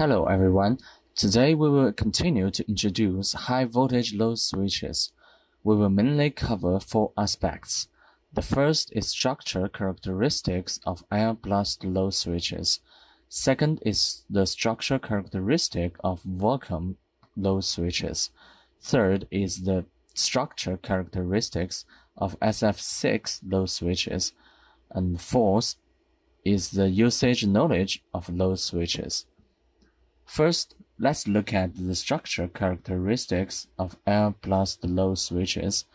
Hello everyone. Today we will continue to introduce high voltage load switches. We will mainly cover four aspects. The first is structure characteristics of air blast load switches. Second is the structure characteristic of vacuum load switches. Third is the structure characteristics of SF6 load switches. And fourth is the usage knowledge of load switches. First, let's look at the structure characteristics of air blast load switches.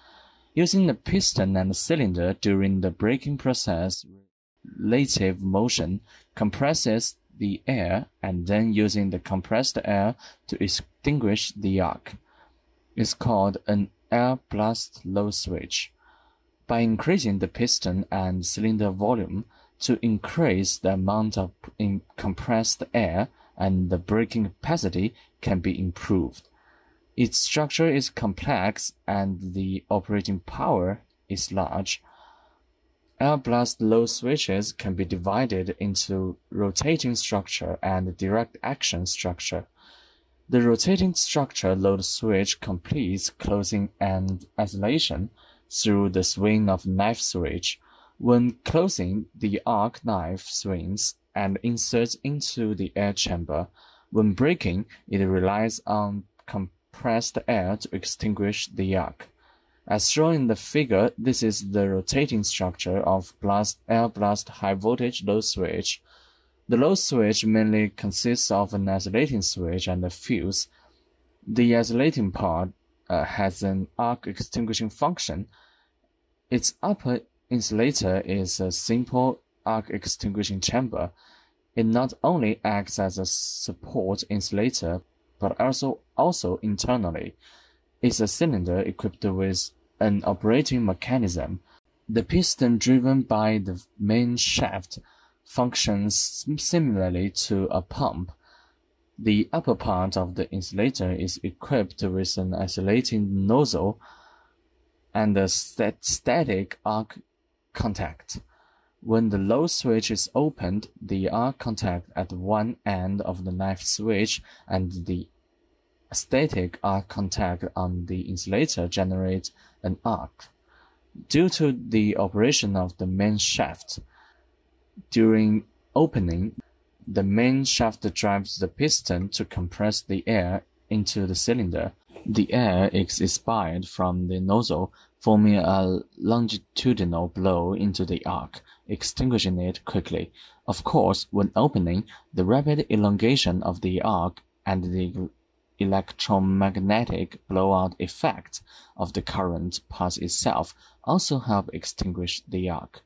Using the piston and the cylinder during the breaking process, relative motion compresses the air and then using the compressed air to extinguish the arc. It's called an air blast load switch. By increasing the piston and cylinder volume to increase the amount of compressed air and the breaking capacity can be improved. Its structure is complex and the operating power is large. Air blast load switches can be divided into rotating structure and direct action structure. The rotating structure load switch completes closing and isolation through the swing of knife switch. When closing, the arc knife swings and inserts into the air chamber. When breaking, it relies on compressed air to extinguish the arc. As shown in the figure, this is the rotating structure of blast, air blast high voltage load switch. The load switch mainly consists of an isolating switch and a fuse. The isolating part uh, has an arc extinguishing function. Its upper insulator is a simple arc extinguishing chamber. It not only acts as a support insulator, but also also internally is a cylinder equipped with an operating mechanism. The piston driven by the main shaft functions similarly to a pump. The upper part of the insulator is equipped with an isolating nozzle and a stat static arc contact. When the load switch is opened, the arc contact at one end of the knife switch and the static arc contact on the insulator generate an arc. Due to the operation of the main shaft, during opening, the main shaft drives the piston to compress the air into the cylinder. The air is expelled from the nozzle, forming a longitudinal blow into the arc, extinguishing it quickly. Of course, when opening, the rapid elongation of the arc and the electromagnetic blowout effect of the current path itself also help extinguish the arc.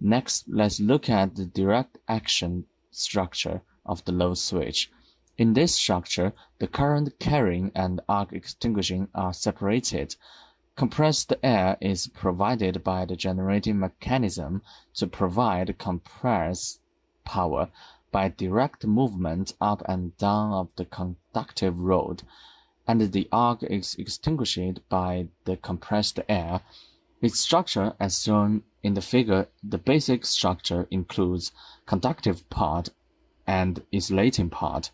Next, let's look at the direct action structure of the load switch. In this structure, the current carrying and arc extinguishing are separated. Compressed air is provided by the generating mechanism to provide compressed power by direct movement up and down of the conductive rod, and the arc is extinguished by the compressed air. Its structure, as shown in the figure, the basic structure includes conductive part and insulating part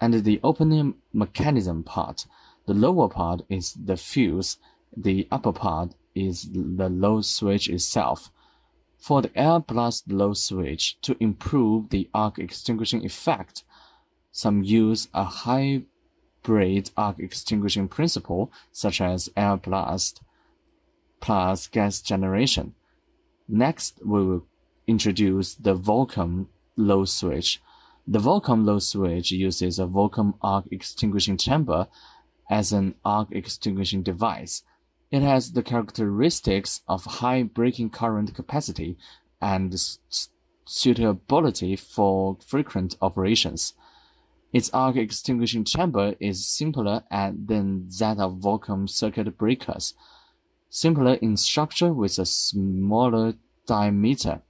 and the opening mechanism part. The lower part is the fuse, the upper part is the load switch itself. For the air blast load switch, to improve the arc extinguishing effect, some use a hybrid arc extinguishing principle such as air blast plus gas generation. Next, we will introduce the vacuum load switch. The vacuum load switch uses a vacuum arc extinguishing chamber as an arc extinguishing device. It has the characteristics of high breaking current capacity and suitability for frequent operations. Its arc extinguishing chamber is simpler than that of vacuum circuit breakers, simpler in structure with a smaller diameter.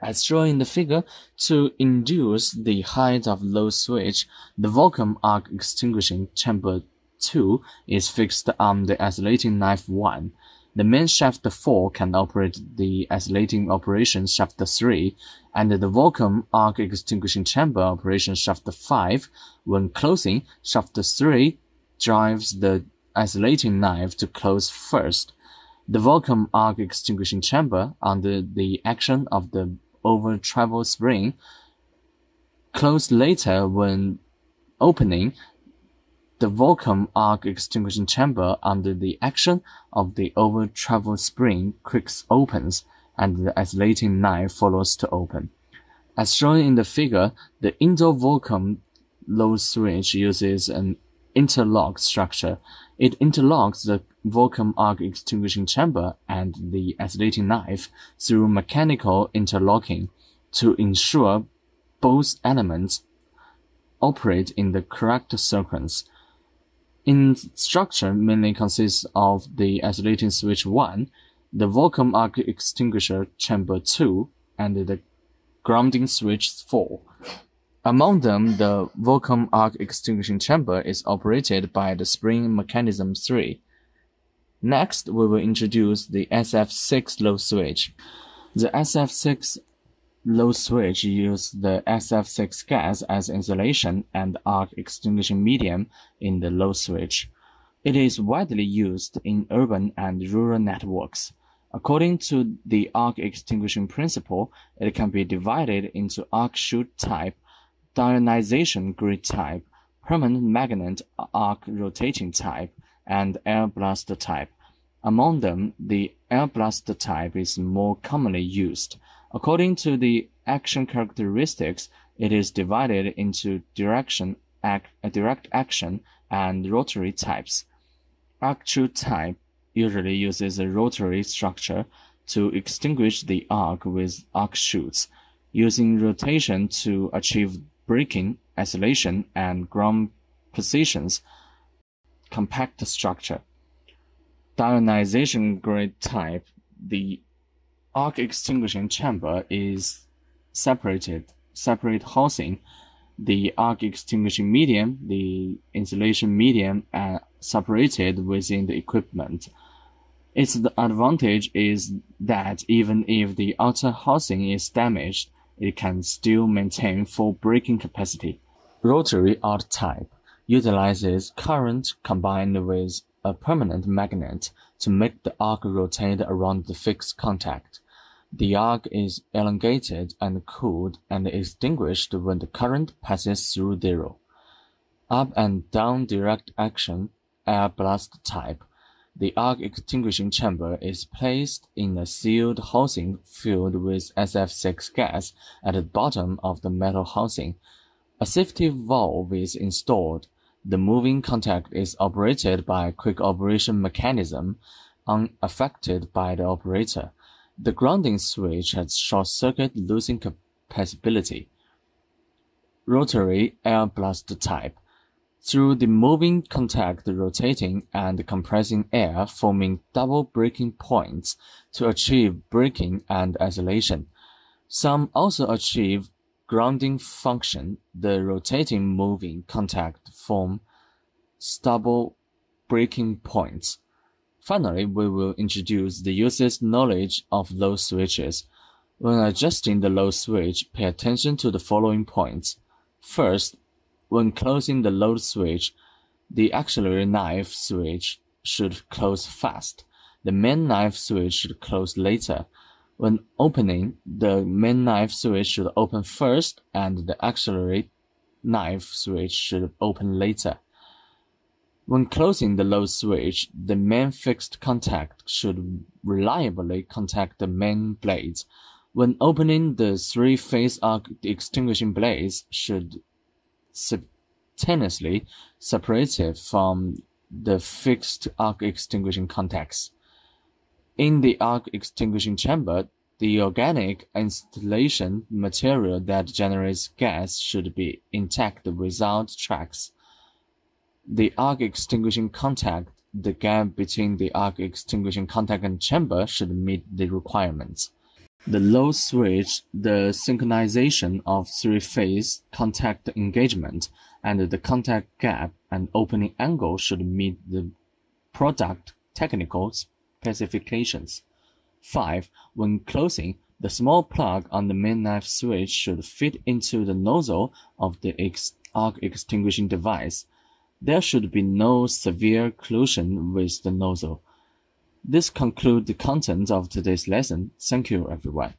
As shown in the figure, to induce the height of load switch, the vacuum arc extinguishing chamber 2 is fixed on the isolating knife 1. The main shaft 4 can operate the isolating operation shaft 3, and the vacuum arc extinguishing chamber operation shaft 5. When closing, shaft 3 drives the isolating knife to close first. The vacuum arc extinguishing chamber, under the action of the over travel spring, closed later when opening the vacuum arc extinguishing chamber under the action of the over travel spring quicks opens and the isolating knife follows to open. As shown in the figure, the indoor vacuum load switch uses an interlock structure. It interlocks the vacuum arc extinguishing chamber and the isolating knife through mechanical interlocking to ensure both elements operate in the correct sequence. In structure mainly consists of the isolating switch 1, the vacuum arc extinguisher chamber 2, and the grounding switch 4. Among them, the vacuum arc extinguishing chamber is operated by the spring mechanism 3. Next, we will introduce the SF6 load switch. The SF6 Load switch use the SF6 gas as insulation and arc extinguishing medium in the load switch. It is widely used in urban and rural networks. According to the arc extinguishing principle, it can be divided into arc chute type, deionization grid type, permanent magnet arc rotating type, and air blast type. Among them, the air blast type is more commonly used. According to the action characteristics, it is divided into direction, ac uh, direct action, and rotary types. Arc type usually uses a rotary structure to extinguish the arc with arc chutes, using rotation to achieve breaking, isolation, and ground positions. Compact structure. Deionization grid type, the arc extinguishing chamber is separated, separate housing, the arc extinguishing medium, the insulation medium are separated within the equipment. Its advantage is that even if the outer housing is damaged, it can still maintain full breaking capacity. Rotary arc type utilizes current combined with a permanent magnet to make the arc rotate around the fixed contact. The arc is elongated and cooled and extinguished when the current passes through zero. Up and down direct action air blast type. The arc extinguishing chamber is placed in a sealed housing filled with SF6 gas at the bottom of the metal housing. A safety valve is installed. The moving contact is operated by a quick operation mechanism unaffected by the operator. The grounding switch has short-circuit losing capability. Rotary air blast type. Through the moving contact rotating and compressing air forming double breaking points to achieve breaking and isolation. Some also achieve grounding function. The rotating moving contact form double breaking points. Finally, we will introduce the user's knowledge of load switches. When adjusting the load switch, pay attention to the following points. First, when closing the load switch, the auxiliary knife switch should close fast. The main knife switch should close later. When opening, the main knife switch should open first and the auxiliary knife switch should open later. When closing the load switch, the main fixed contact should reliably contact the main blades. When opening the three-phase arc extinguishing blades should simultaneously separated from the fixed arc extinguishing contacts. In the arc extinguishing chamber, the organic installation material that generates gas should be intact without tracks. The arc extinguishing contact, the gap between the arc extinguishing contact and chamber should meet the requirements. The load switch, the synchronization of three-phase contact engagement, and the contact gap and opening angle should meet the product technical specifications. 5. When closing, the small plug on the main knife switch should fit into the nozzle of the ex arc extinguishing device. There should be no severe collision with the nozzle. This concludes the content of today's lesson. Thank you, everyone.